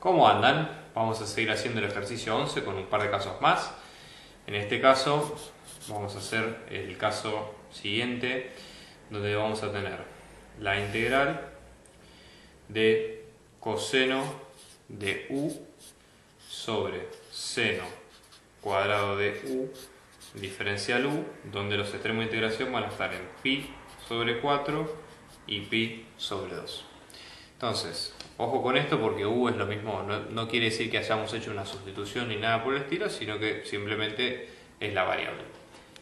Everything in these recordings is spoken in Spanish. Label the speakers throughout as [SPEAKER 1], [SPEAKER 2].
[SPEAKER 1] ¿Cómo andan? Vamos a seguir haciendo el ejercicio 11 con un par de casos más. En este caso vamos a hacer el caso siguiente donde vamos a tener la integral de coseno de u sobre seno cuadrado de u diferencial u, donde los extremos de integración van a estar en pi sobre 4 y pi sobre 2. Entonces, ojo con esto porque u es lo mismo, no, quiere decir que hayamos hecho una sustitución ni nada por el estilo, sino que simplemente es la variable.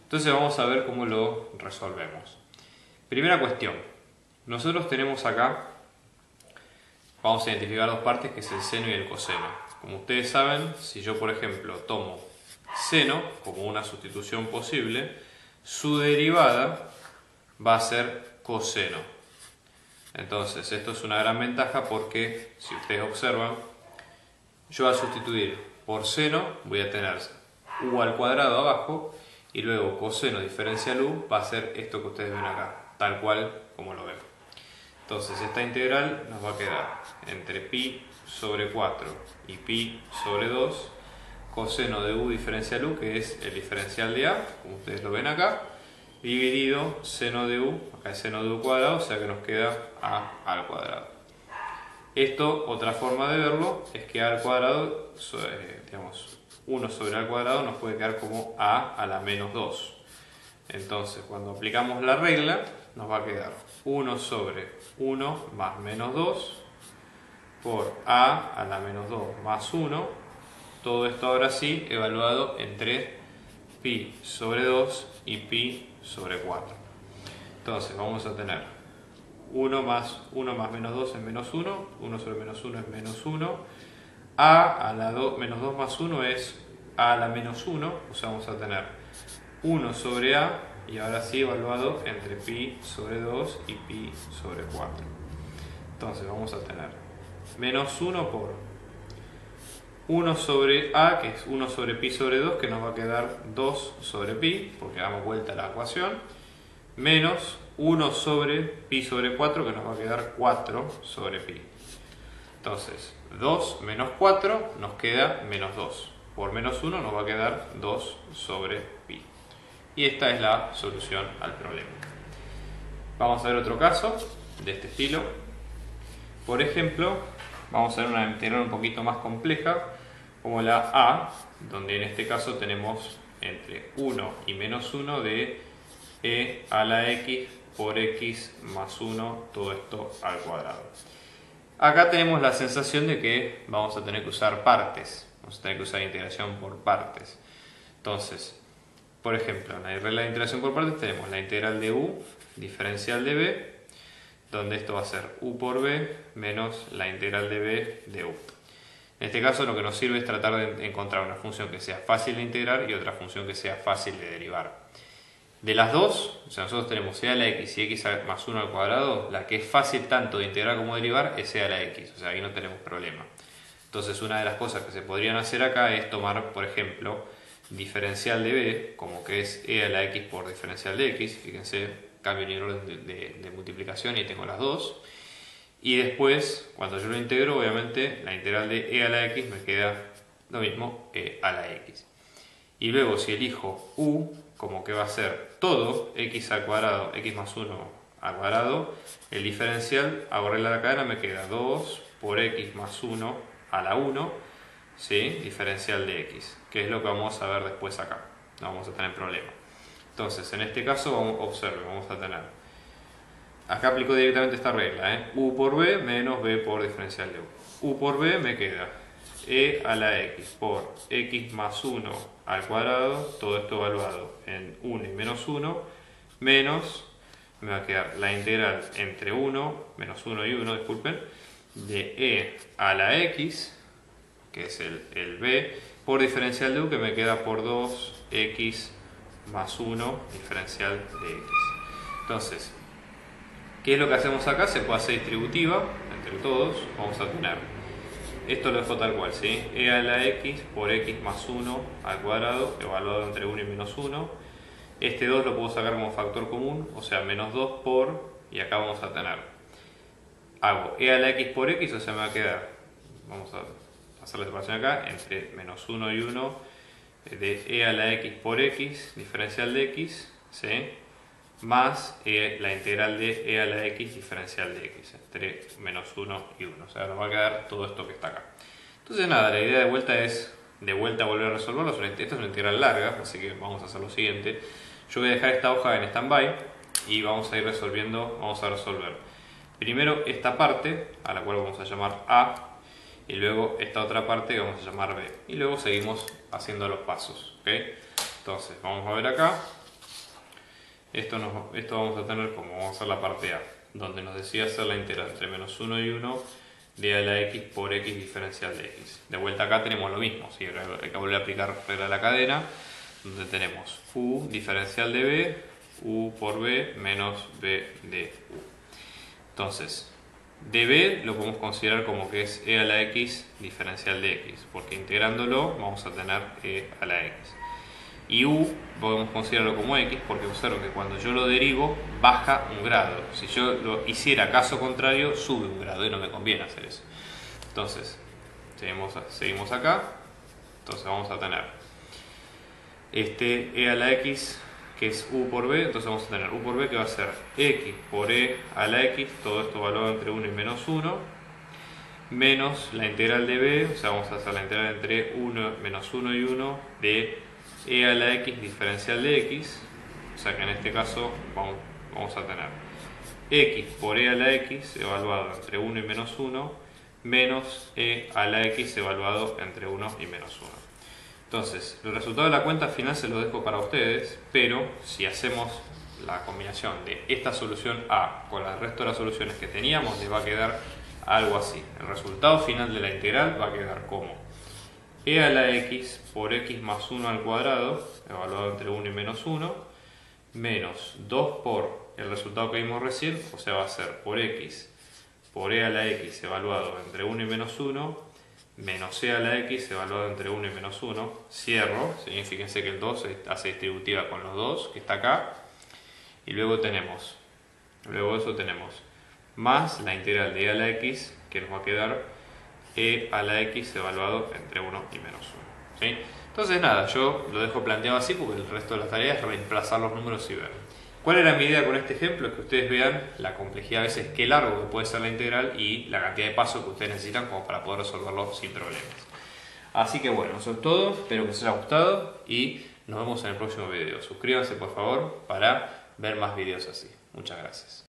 [SPEAKER 1] Entonces vamos a ver cómo lo resolvemos. Primera cuestión, nosotros tenemos acá, vamos a identificar dos partes que es el seno y el coseno. Como ustedes saben, si yo por ejemplo tomo seno como una sustitución posible, su derivada va a ser coseno. Entonces, esto es una gran ventaja porque, si ustedes observan, yo al sustituir por seno voy a tener u al cuadrado abajo y luego coseno diferencial u va a ser esto que ustedes ven acá, tal cual como lo ven. Entonces, esta integral nos va a quedar entre pi sobre 4 y pi sobre 2 coseno de u diferencial u, que es el diferencial de a, como ustedes lo ven acá, dividido seno de u, acá es seno de u cuadrado, o sea que nos queda a al cuadrado. Esto, otra forma de verlo, es que a al cuadrado, eh, digamos, 1 sobre al cuadrado nos puede quedar como a a la menos 2. Entonces, cuando aplicamos la regla, nos va a quedar 1 sobre 1 más menos 2 por a a la menos 2 más 1. Todo esto ahora sí evaluado entre pi sobre 2 y pi sobre 4. Entonces vamos a tener 1 más 1 más menos 2 es menos 1, 1 sobre menos 1 es menos 1, a a la 2, menos 2 más 1 es a la menos 1, o sea vamos a tener 1 sobre a y ahora sí evaluado entre pi sobre 2 y pi sobre 4. Entonces vamos a tener menos 1 por 1 sobre a, que es 1 sobre pi sobre 2, que nos va a quedar 2 sobre pi, porque damos vuelta a la ecuación, menos 1 sobre pi sobre 4, que nos va a quedar 4 sobre pi. Entonces, 2 menos 4 nos queda menos 2. Por menos 1 nos va a quedar 2 sobre pi. Y esta es la solución al problema. Vamos a ver otro caso de este estilo. Por ejemplo, vamos a ver una integral un poquito más compleja, como la a, donde en este caso tenemos entre 1 y menos 1 de e a la x por x más 1, todo esto al cuadrado. Acá tenemos la sensación de que vamos a tener que usar partes, vamos a tener que usar integración por partes. Entonces, por ejemplo, en la regla de integración por partes tenemos la integral de u diferencial de b donde esto va a ser u por b menos la integral de b de u. En este caso lo que nos sirve es tratar de encontrar una función que sea fácil de integrar y otra función que sea fácil de derivar. De las dos, o sea, nosotros tenemos e a la x y x más 1 al cuadrado, la que es fácil tanto de integrar como de derivar es e a la x, o sea, ahí no tenemos problema. Entonces una de las cosas que se podrían hacer acá es tomar, por ejemplo, diferencial de b, como que es e a la x por diferencial de x, fíjense, cambio el orden de, multiplicación y tengo las dos. Y después, cuando yo lo integro, obviamente la integral de e a la x me queda lo mismo e a la x. Y luego si elijo u, como que va a ser todo x al cuadrado, x más 1 al cuadrado, el diferencial, a borrar la cadena, me queda 2 por x más 1 a la 1, ¿sí? diferencial de x, que es lo que vamos a ver después acá. No vamos a tener problema. Entonces, en este caso, observe, vamos a tener. Acá aplico directamente esta regla, ¿eh? u por b menos b por diferencial de u. u por b me queda e a la x por x más 1 al cuadrado, todo esto evaluado en 1 y menos 1, menos, me va a quedar la integral entre 1, menos 1 y 1, disculpen, de e a la x, que es el, el b, por diferencial de u, que me queda por 2x más 1 diferencial de x. Entonces, ¿qué es lo que hacemos acá? Se puede hacer distributiva entre todos. Vamos a tener, esto lo dejo tal cual, ¿sí? e a la x por x más 1 al cuadrado, evaluado entre 1 y menos 1. Este 2 lo puedo sacar como factor común, o sea, menos 2 por, y acá vamos a tener, hago e a la x por x, o sea, me va a quedar, vamos a hacer la separación acá, entre menos 1 y 1 de e a la x por x, diferencial de x, ¿sí? más e, la integral de e a la x diferencial de x, entre menos 1 y 1. O sea, nos va a quedar todo esto que está acá. Entonces nada, la idea de vuelta es de vuelta volver a resolverlo. Esta es una integral larga, así que vamos a hacer lo siguiente. Yo voy a dejar esta hoja en standby y vamos a ir resolviendo, vamos a resolver primero esta parte, a la cual vamos a llamar A, y luego esta otra parte que vamos a llamar B. Y luego seguimos haciendo los pasos. Entonces, vamos a ver acá. Esto, nos, esto vamos a tener como vamos a hacer la parte A, donde nos decía hacer la integral entre menos 1 y 1 de a la x por x diferencial de x. De vuelta acá tenemos lo mismo, ¿sí? hay que volver a aplicar regla de la cadena, donde tenemos u diferencial de b, u por b menos b de u. Entonces, db lo podemos considerar como que es e a la x diferencial de x, porque integrándolo vamos a tener e a la x. Y u podemos considerarlo como x porque observo que cuando yo lo derivo baja un grado. Si yo lo hiciera caso contrario, sube un grado y no me conviene hacer eso. Entonces, seguimos, seguimos acá. Entonces vamos a tener este e a la x que es u por b, entonces vamos a tener u por b que va a ser x por e a la x, todo esto valorado entre 1 y menos 1, menos la integral de b, o sea, vamos a hacer la integral entre 1, menos 1 y 1 de e a la x diferencial de x, o sea que en este caso vamos, a tener x por e a la x evaluado entre 1 y menos 1, menos e a la x evaluado entre 1 y menos 1. Entonces, el resultado de la cuenta final se lo dejo para ustedes, pero si hacemos la combinación de esta solución A con el resto de las soluciones que teníamos, les va a quedar algo así. El resultado final de la integral va a quedar como e a la x por x más 1 al cuadrado, evaluado entre 1 y menos 1, menos 2 por el resultado que vimos recién, o sea, va a ser por x por e a la x evaluado entre 1 y menos 1, menos e a la x evaluado entre 1 y menos 1, cierro, fíjense que el 2 se hace distributiva con los 2, que está acá, y luego tenemos, luego eso tenemos más la integral de e a la x, que nos va a quedar e a la x evaluado entre 1 y menos 1. Entonces nada, yo lo dejo planteado así porque el resto de las tareas es reemplazar los números y ver. ¿Cuál era mi idea con este ejemplo? Que ustedes vean la complejidad a veces, qué largo puede ser la integral y la cantidad de pasos que ustedes necesitan como para poder resolverlo sin problemas. Así que bueno, eso es todo, espero que les haya gustado y nos vemos en el próximo video. Suscríbanse por favor para ver más videos así. Muchas gracias.